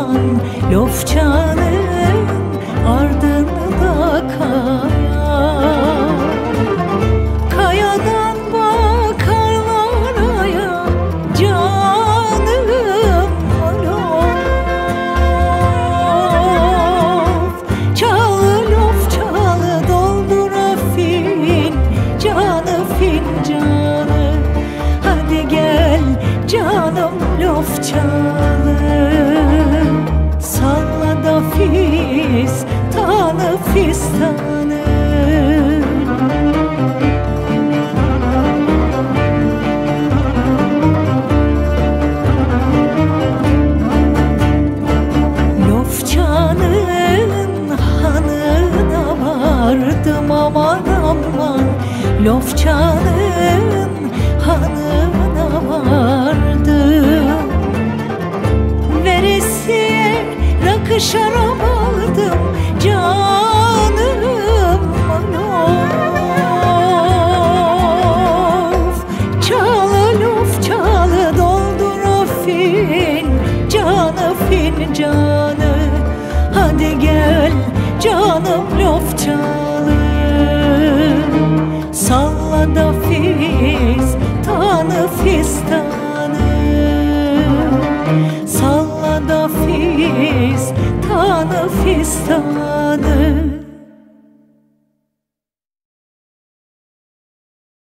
aman Lof çağının ardında kal Kayadan bakarlar aya canım Lof. Çal lof çal doldur afin Canı fincanı. Hadi gel canım lof çalı vardım aman aman. Lofçanın hanına vardım. Veresiye rakı şarap aldım canım fincanı. Hadi gel canım lof çalı Salla da fistanı fistanı. Salla da fistanı fistanı